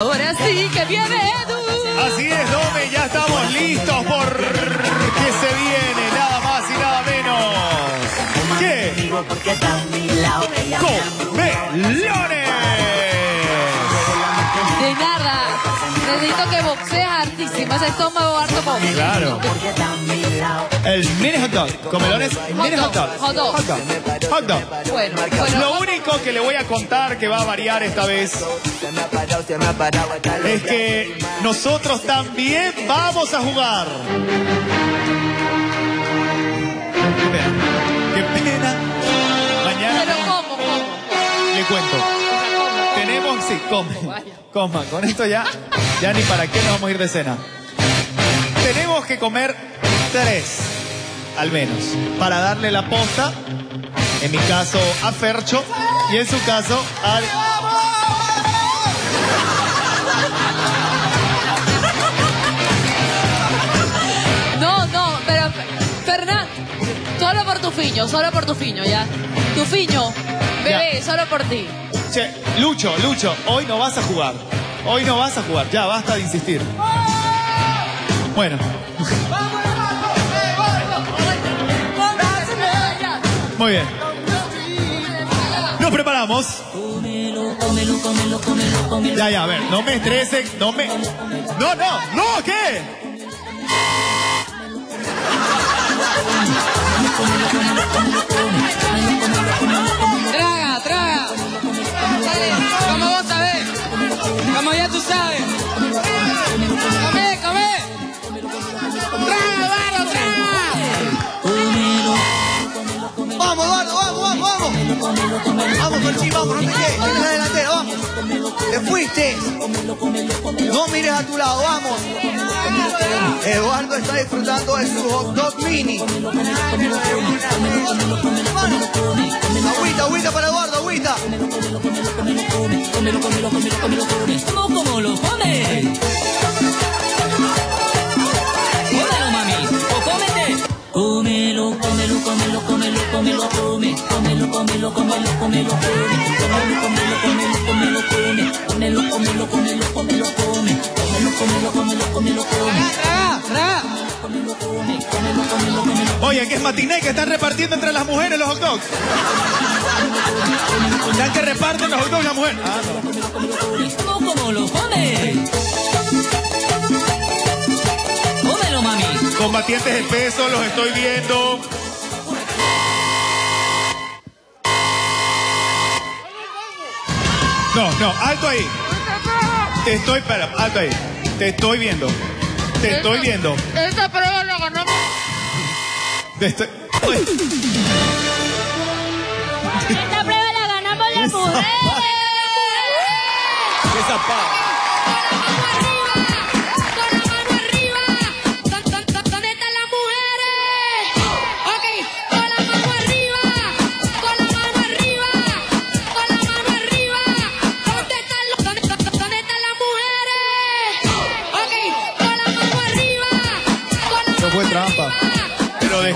Ahora sí que viene Edu. Así es, Dome, ya estamos listos porque se viene nada más y nada menos que Comelones. De nada. Necesito que boxees hartísimo. Ese estómago harto poco. Claro. El mini hot dog. Comelones, mini hot dog. Hot dog. Hot dog. Hot dog. Bueno, bueno. Lo único que le voy a contar que va a variar esta vez es que nosotros también vamos a jugar. Qué pena. Qué pena. Mañana Pero ¿cómo? ¿Cómo? le cuento. ¿Cómo? Tenemos, sí, coma, coma. Con esto ya, ya ni para qué nos vamos a ir de cena. Tenemos que comer tres, al menos, para darle la posta, en mi caso a Fercho, y en su caso al... No, no, pero Fernán, solo por tu fiño, solo por tu fiño, ya. Tu fiño, bebé, solo por ti. Che, Lucho, Lucho, hoy no vas a jugar. Hoy no vas a jugar, ya, basta de insistir. Bueno, muy bien. Nos preparamos. Ya, ya, a ver, no me estresen, no me... No, no, no, ¿qué? Tú sabes. Come, come. Traga, Eduardo, traga. Vamos, Eduardo, vamos, vamos, vamos. Vamos, Ferchi, vamos, no te quedes, vamos. Te fuiste. No mires a tu lado, vamos. Eduardo está disfrutando de su hot dog mini. Agüita, agüita para Eduardo, agüita. ¿Cómo, cómo lo come? Cómelo, mami. O cómete. Cómelo, cómelo, cómelo, cómelo, cómelo, come. Cómelo, cómelo, cómelo, cómelo, come. Cómelo, cómelo, cómelo, cómelo, come. Cómelo, cómelo, cómelo, cómelo, come. Cómelo, cómelo, cómelo, cómelo, come. Oye, que es matiné que están repartiendo entre las mujeres los hot dogs. Ya que reparten los hot dogs las mujeres. Ah, no. Combatientes de peso, los estoy viendo. No, no, alto ahí. Te estoy, espera, alto ahí. Te estoy viendo. Te estoy viendo. Esta prueba la ganamos. Te estoy... Esta prueba la ganamos las mujeres. qué zapada.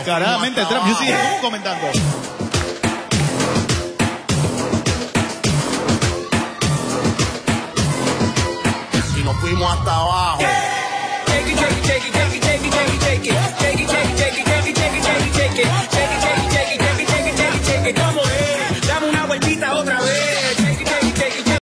Descaradamente trampa. Yo sí comentando. Y nos fuimos hasta abajo. Shake it, shake it, shake it, shake it.